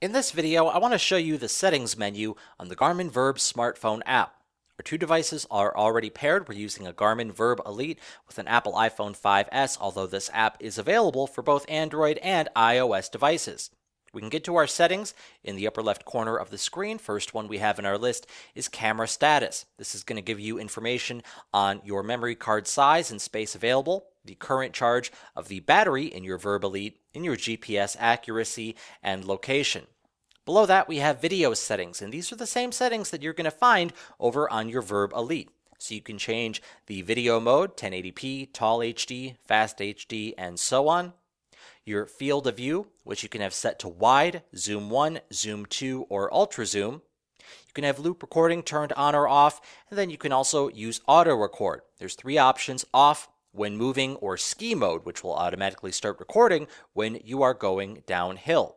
In this video, I want to show you the settings menu on the Garmin VIRB smartphone app. Our two devices are already paired. We're using a Garmin VIRB Elite with an Apple iPhone 5S, although this app is available for both Android and iOS devices. We can get to our settings in the upper left corner of the screen. First one we have in our list is camera status. This is going to give you information on your memory card size and space available, the current charge of the battery in your VIRB Elite, in your GPS accuracy and location. Below that, we have video settings, and these are the same settings that you're going to find over on your VIRB Elite. So you can change the video mode, 1080p, Tall HD, Fast HD, and so on your field of view, which you can have set to wide, zoom 1, zoom 2, or ultra zoom. You can have loop recording turned on or off, and then you can also use auto record. There's three options off, when moving, or ski mode, which will automatically start recording when you are going downhill.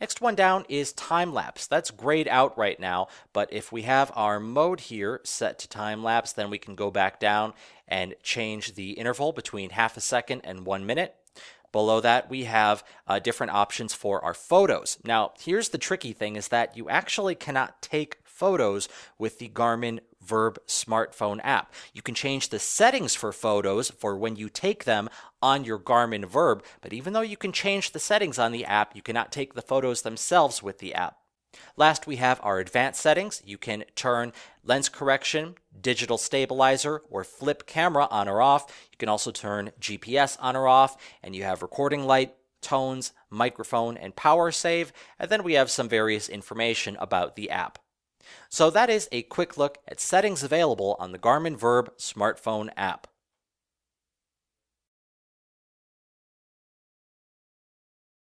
Next one down is time lapse. That's grayed out right now, but if we have our mode here set to time lapse, then we can go back down and change the interval between half a second and one minute. Below that, we have uh, different options for our photos. Now, here's the tricky thing is that you actually cannot take photos with the Garmin VIRB smartphone app. You can change the settings for photos for when you take them on your Garmin VIRB, but even though you can change the settings on the app, you cannot take the photos themselves with the app. Last, we have our advanced settings. You can turn lens correction, digital stabilizer, or flip camera on or off. You can also turn GPS on or off, and you have recording light, tones, microphone, and power save. And then we have some various information about the app. So that is a quick look at settings available on the Garmin VIRB smartphone app.